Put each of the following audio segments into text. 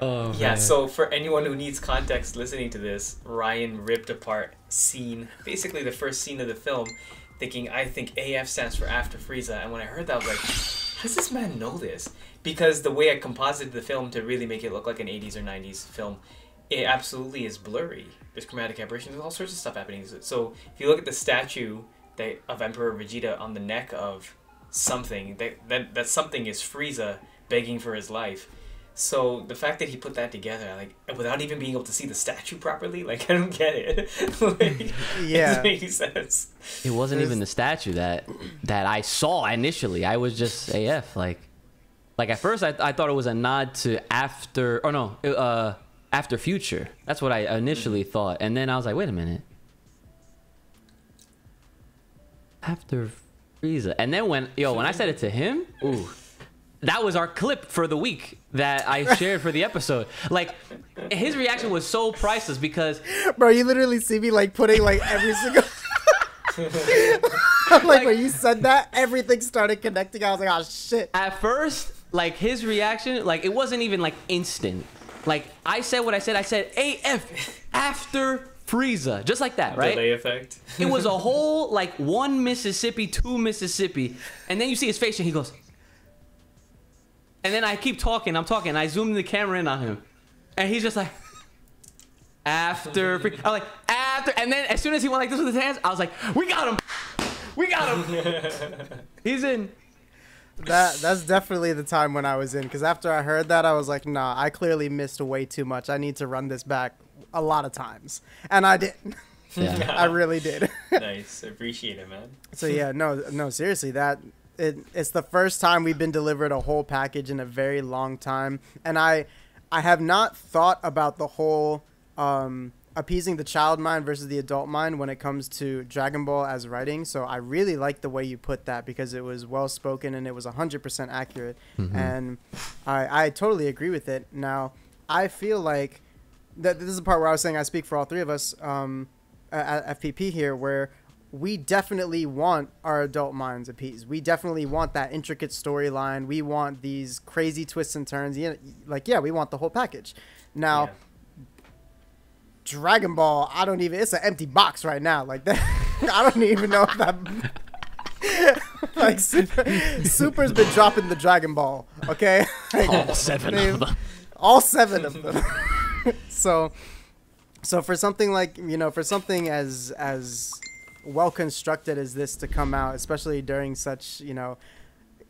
Oh, Yeah, man. so for anyone who needs context listening to this, Ryan ripped apart scene, basically the first scene of the film, thinking, I think AF stands for After Frieza. And when I heard that, I was like, how does this man know this? Because the way I composited the film to really make it look like an 80s or 90s film, it absolutely is blurry. There's chromatic aberrations, there's all sorts of stuff happening. So if you look at the statue that, of Emperor Vegeta on the neck of something, that, that, that something is Frieza begging for his life. So the fact that he put that together, like without even being able to see the statue properly, like I don't get it. like, Yeah. it makes sense. It wasn't even the statue that that I saw initially. I was just AF like like at first I, I thought it was a nod to after or no uh after future. That's what I initially thought, and then I was like, wait a minute. After Frieza, and then when yo when I said it to him, ooh, that was our clip for the week that I shared for the episode. Like his reaction was so priceless because Bro, you literally see me like putting like every single. like, when you said that, everything started connecting. I was like, oh shit. at first, like his reaction, like it wasn't even like instant. Like I said what I said. I said AF after Frieza, just like that, right? Delay effect. It was a whole like one Mississippi, two Mississippi, and then you see his face and he goes. And then I keep talking, I'm talking, I zoom the camera in on him, and he's just like. After, Fri-" I'm like after, and then as soon as he went like this with his hands, I was like, "We got him, we got him." He's in. That that's definitely the time when I was in. Because after I heard that, I was like, nah, I clearly missed way too much. I need to run this back a lot of times, and I did. Yeah. I really did. nice. Appreciate it, man. so yeah, no, no, seriously, that it, it's the first time we've been delivered a whole package in a very long time, and I, I have not thought about the whole um, appeasing the child mind versus the adult mind when it comes to Dragon Ball as writing. So I really like the way you put that because it was well spoken and it was hundred percent accurate, and I, I totally agree with it. Now I feel like that this is the part where I was saying I speak for all three of us um, at FPP here, where we definitely want our adult minds appeased. We definitely want that intricate storyline. We want these crazy twists and turns. Yeah, like yeah, we want the whole package. Now, Yeah. Dragon Ball, I don't even. It's an empty box right now. Like that, I don't even know if that. like Super, Super's been dropping the Dragon Ball. Okay, Like, All seven of them. all seven of them. so, so for something like you know, for something as as well constructed as this to come out, especially during such you know,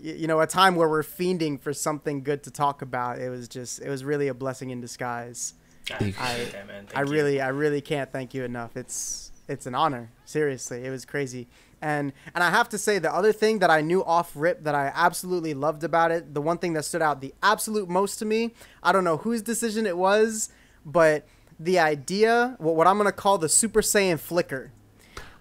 y- you know, a time where we're fiending for something good to talk about, it was just it was really a blessing in disguise. I appreciate. I Thank you. really, I really can't thank you enough. It's it's an honor. Seriously, it was crazy. And and I have to say the other thing that I knew off rip that I absolutely loved about it, the one thing that stood out the absolute most to me, I don't know whose decision it was, but the idea, what what I'm gonna call the Super Saiyan flicker,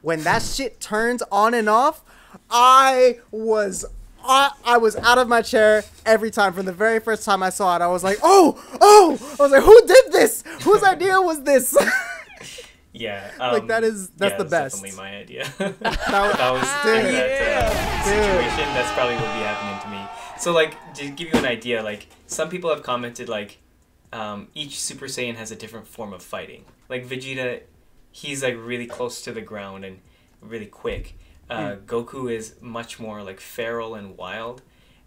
when that shit turns on and off, I was I, I was out of my chair every time from the very first time I saw it. I was like, oh, oh! I was like, who did this? Whose idea was this? Yeah. Like, um, that is- that's yeah, the best. Definitely my idea. That that was Dude. in that uh, Dude. situation. That's probably what would be happening to me. So like to give you an idea, like some people have commented like um, each Super Saiyan has a different form of fighting. Like Vegeta, he's like really close to the ground and really quick. Uh, Goku is much more like feral and wild,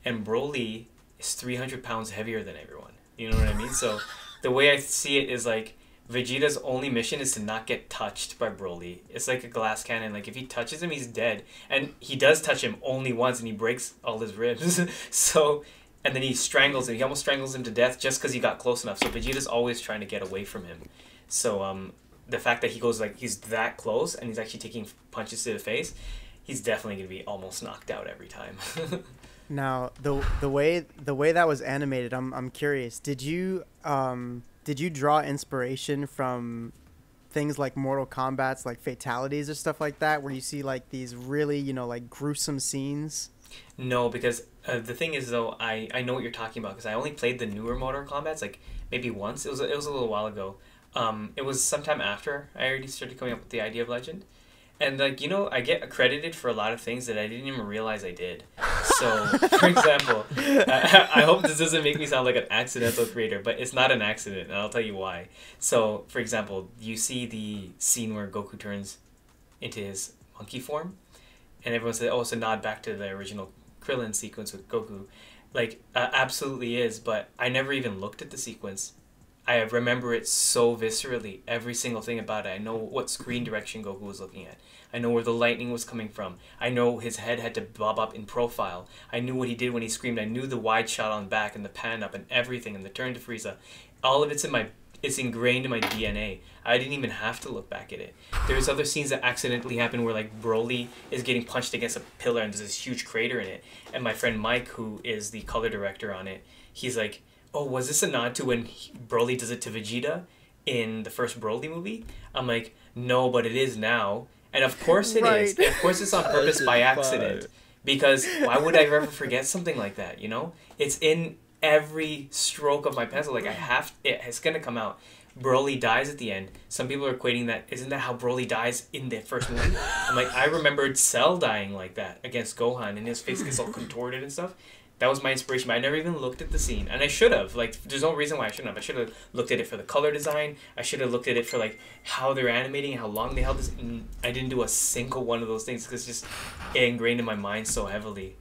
and Broly is three hundred pounds heavier than everyone. You know what I mean? So the way I see it is like Vegeta's only mission is to not get touched by Broly. It's like a glass cannon. Like if he touches him, he's dead. And he does touch him only once, and he breaks all his ribs. so, and then he strangles him. He almost strangles him to death just because he got close enough. So Vegeta's always trying to get away from him. So um, the fact that he goes like he's that close and he's actually taking punches to the face, he's definitely gonna be almost knocked out every time. Now the the way the way that was animated, I'm I'm curious. Did you um did you draw inspiration from things like Mortal Kombat's like fatalities or stuff like that, where you see like these really you know like gruesome scenes? No, because uh, the thing is though, I, I know what you're talking about because I only played the newer Mortal Kombat's like maybe once. It was it was a little while ago. Um, it was sometime after I already started coming up with the idea of Legend, and like you know, I get accredited for a lot of things that I didn't even realize I did. So, for example, I, I hope this doesn't make me sound like an accidental creator, but it's not an accident, and I'll tell you why. So, for example, you see the scene where Goku turns into his monkey form, and everyone says, "Oh, it's a nod back to the original Krillin sequence with Goku." Like, uh, absolutely is, but I never even looked at the sequence. I remember it so viscerally, every single thing about it. I know what screen direction Goku was looking at. I know where the lightning was coming from. I know his head had to bob up in profile. I knew what he did when he screamed. I knew the wide shot on back and the pan up and everything and the turn to Frieza. All of it's in my it's ingrained in my DNA. I didn't even have to look back at it. There's other scenes that accidentally happen where like Broly is getting punched against a pillar and there's this huge crater in it. And my friend Mike, who is the color director on it, he's like, "Oh, was this a nod to when he, Broly does it to Vegeta in the first Broly movie?" I'm like, "No, but it is now." And of course it is. Right. Of course it's on purpose by accident. Because why would I ever forget something like that? You know, it's in every stroke of my pencil. Like I have, it, it's gonna come out. Broly dies at the end. Some people are equating that. Isn't that how Broly dies in the first movie? I'm like, I remembered Cell dying like that against Gohan, and his face gets all contorted and stuff. That was my inspiration. But I never even looked at the scene, and I should have. Like, there's no reason why I shouldn't have. I should have looked at it for the color design. I should have looked at it for like how they're animating, how long they held this. And I didn't do a single one of those things because it's just ingrained in my mind so heavily.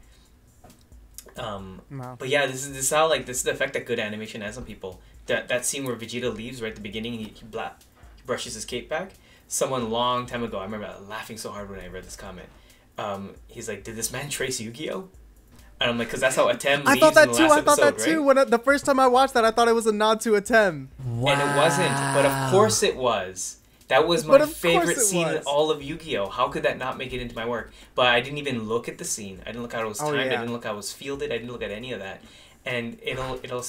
Um, Wow. but yeah, this is this is how like this is the effect that good animation has on people. That that scene where Vegeta leaves right at the beginning, he he, bla- he brushes his cape back. Someone long time ago, I remember laughing so hard when I read this comment. Um, he's like, "Did this man trace Yu-Gi-Oh?" And I'm like, "Cause that's how Atem I thought that too. I thought episode, that too. right?" When I, the first time I watched that, I thought it was a nod to Atem. And it wasn't, but of course it was. That was my But of course favorite it scene in all of Yu-Gi-Oh. How could that not make it into my work? But I didn't even look at the scene. I didn't look how it was Oh, timed. I didn't look how it was fielded. I didn't look at any of that. And it'll it'll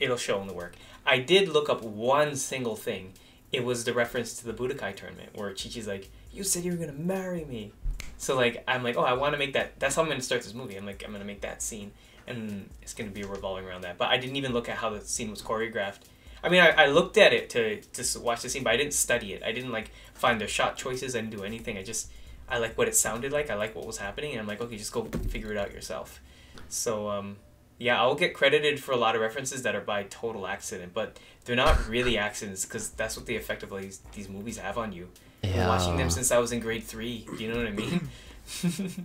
it'll show in the work. I did look up one single thing. It was the reference to the Budokai tournament where Chi-Chi's like, "You said you were gonna marry me." So like I'm like, oh, I want to make that. That's how I'm gonna start this movie. I'm like, I'm gonna make that scene, and it's gonna be revolving around that. But I didn't even look at how the scene was choreographed. I mean, I, I looked at it to to watch the scene, but I didn't study it. I didn't like find the shot choices. I didn't do anything. I just I like what it sounded like. I like what was happening, and I'm like, okay, just go figure it out yourself. So um, yeah, I'll get credited for a lot of references that are by total accident, but they're not really accidents because that's what the effect of these these movies have on you. I've been watching them since I was in grade three. You know what I mean?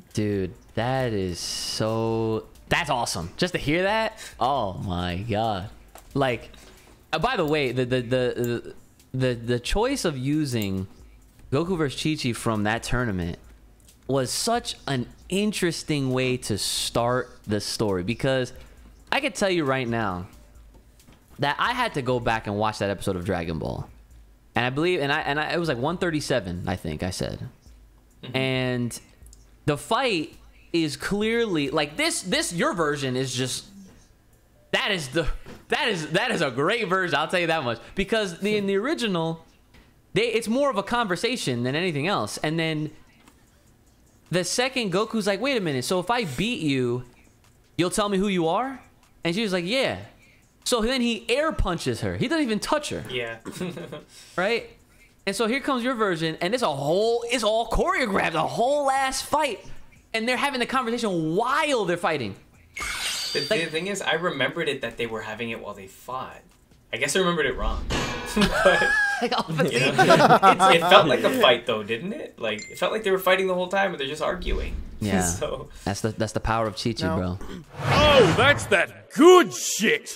Dude, that is so. That's awesome. Just to hear that. Oh my god. Like, uh, by the way, the the the the the choice of using Goku vs Chi Chi from that tournament was such an interesting way to start the story because I could tell you right now that I had to go back and watch that episode of Dragon Ball. And I believe and I and I, it was like 137, I think I said. Mm-hmm. And the fight is clearly like this this your version is just that is the that is that is a great version i'll tell you that much because the, in the original they it's more of a conversation than anything else and then the second goku's like wait a minute so if i beat you you'll tell me who you are and she was like yeah so then he air punches her he doesn't even touch her yeah. right? And so here comes your version, and it's a whole, it's all choreographed, a whole ass fight, and they're having the conversation while they're fighting. The, the thing is, I remembered it that they were having it while they fought. I guess I remembered it wrong. but Like, you know, see- it felt like a fight, though, didn't it? Like it felt like they were fighting the whole time, but they're just arguing. Yeah. so that's the that's the power of Chi Chi, No. bro. Oh, that's that good shit.